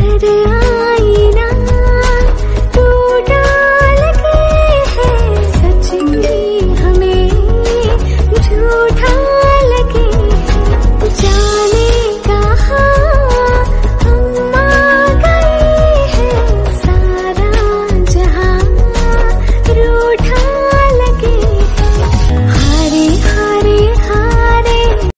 Friday.